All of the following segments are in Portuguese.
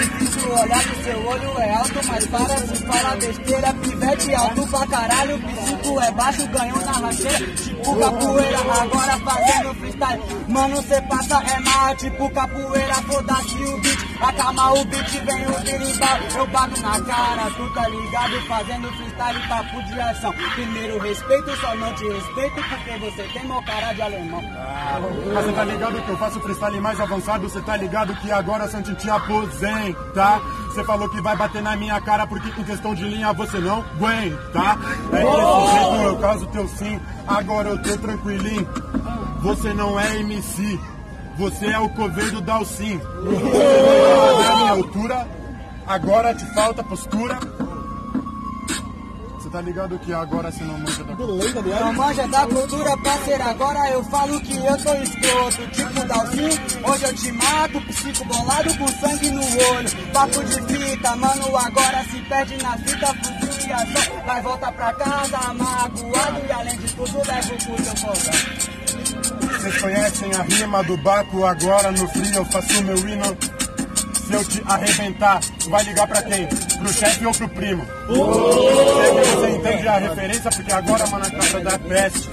Difícil olhar que seu olho é alto, mas para se falar besteira, pivete alto pra caralho, psico é baixo, ganhou na racheira, tipo capoeira, agora fazendo freestyle. Mano, cê passa é mal, tipo capoeira, foda-se o beat, acalma o beat, vem o birimbau, eu bato na cara, tu tá ligado, fazendo freestyle, papo de ação. Primeiro respeito, só não te respeito, porque você tem mó cara de alemão. Mas você tá ligado que eu faço freestyle mais avançado? Você tá ligado que agora Santin te aposenta? Você falou que vai bater na minha cara porque em questão de linha você não aguenta. É desse jeito eu caso teu sim, agora eu tô tranquilinho. Você não é MC, você é o coveiro do Dalcin. Você é a minha altura, agora te falta postura. Tá ligado que agora você não manja da cultura? Não manja da cultura, parceiro, agora eu falo que eu tô escroto Tipo Dalcin, hoje eu te mato, psico bolado com sangue no olho Papo de fita, mano, agora se perde na fita, fuzil e ação Vai voltar pra casa, magoado e além de tudo levo pro seu fogão Vocês conhecem a rima do Baco, agora no frio eu faço meu hino. Se eu te arrebentar, tu vai ligar pra quem? Pro chefe ou pro primo? Sei que você entende a referência, porque agora, mano, a casa da peste.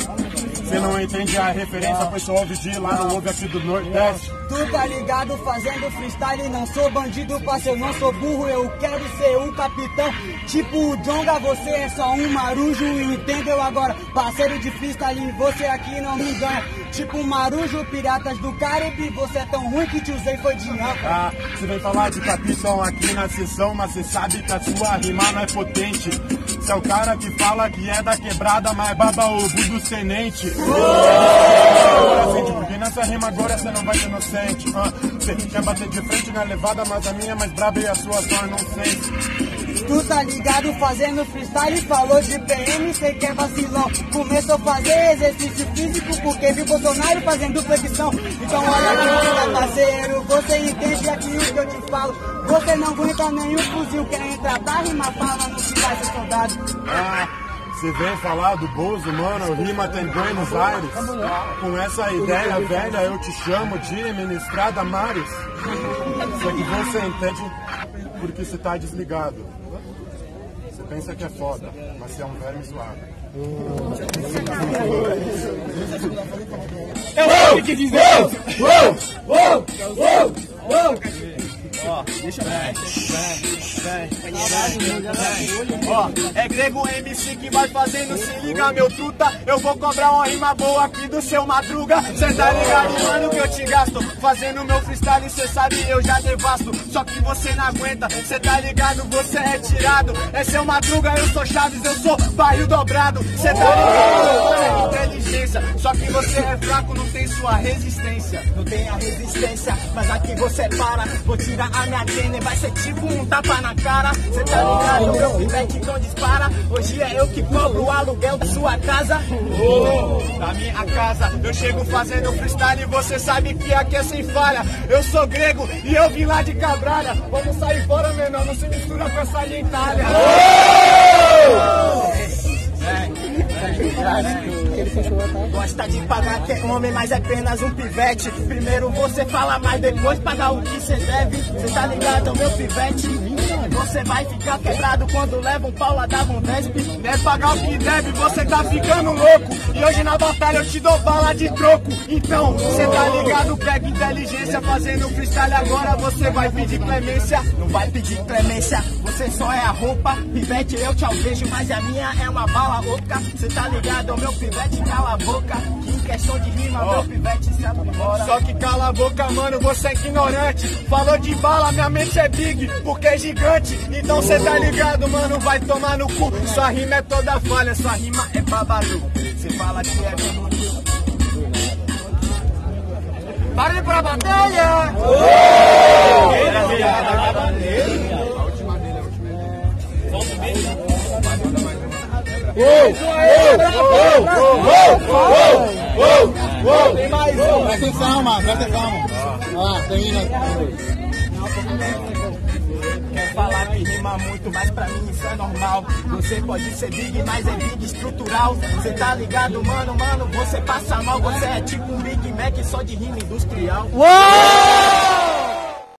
Você não entende a referência, pois só ouve de lá, não ouve aqui do Nordeste. Tu tá ligado fazendo freestyle, não sou bandido, parceiro, não sou burro, eu quero ser um capitão. Tipo o Jonga, você é só um marujo, entendeu agora? Parceiro de freestyle, você aqui não me ganha. Tipo Marujo, Piratas do Caribe, você é tão ruim que te usei foi de âncora. Ah, você vem falar de capitão aqui na sessão, mas você sabe que a sua rima não é potente. Você é o cara que fala que é da quebrada, mas baba ovo do tenente. Porque nessa rima agora você não vai ser inocente. Ah, Você quer bater de frente na levada, mas a minha é mais braba e a sua só é nonsense. Tu tá ligado fazendo freestyle, falou de PM, cê quer vacilão. Começou a fazer exercício físico porque viu Bolsonaro fazendo flexão. Então olha aqui, parceiro, você entende aquilo que eu te falo. Você não aguenta nenhum fuzil, quer entrar pra rimar falando que vai ser soldado. Ah, você vem falar do Bozo, mano, rima tem Buenos Aires. Com essa ideia velha eu te chamo de Ministrada Mares. Só que você entende porque você tá desligado. Você pensa que é foda, mas você é um verme zoado. Eu tenho que dizer. Ó, é grego MC que vai fazendo, se liga meu truta. Eu vou cobrar uma rima boa aqui do seu madruga. Cê tá ligado, mano, que eu te gasto. Fazendo meu freestyle, cê sabe, eu já devasto. Só que você não aguenta, cê tá ligado, você é tirado. É seu madruga, eu sou Chaves, eu sou barril dobrado. Cê tá ligado, mano, é inteligência. Só que você é fraco, não tem sua resistência. Não tem a resistência, mas aqui você para. Vou tirar a minha tênis, vai ser tipo um tapa na cara. Cê tá ligado, meu pivete não dispara. Hoje é eu que cobro o aluguel da sua casa. Oh, da minha casa, eu chego fazendo freestyle e você sabe que aqui é sem falha. Eu sou grego e eu vim lá de Cabralha. Vamos sair fora, menor, não se mistura com essa gentalha. Gosta de pagar que é homem, mas é apenas um pivete. Primeiro você fala, mas depois paga o que cê deve. Cê tá ligado, meu pivete? Você vai ficar quebrado quando leva um pau lá da Bundesp. É pagar o que deve, você tá ficando louco. E hoje na batalha eu te dou bala de troco. Então, cê tá ligado, pega inteligência. Fazendo freestyle agora você vai pedir clemência. Não vai pedir clemência, você só é a roupa. Pivete, eu te alvejo, mas a minha é uma bala louca. Cê tá ligado, meu pivete, cala a boca. Que em questão de rima, meu pivete se aprimora. Só que cala a boca, mano, você é ignorante. Falou de bala, minha mente é big, porque é gigante. Então cê tá ligado, mano, vai tomar no cu. Sua rima é toda falha, sua rima é babalu. Cê fala que é minuto. Parem pra batalha! Tem mais um. Presta atenção, mano. Presta atenção. Ó, tem indo. Quer falar que rima muito, mas pra mim isso é normal. Você pode ser big, mas é big estrutural. Você tá ligado, mano, mano, você passa mal. Você é tipo um Big Mac só de rima industrial. Uou!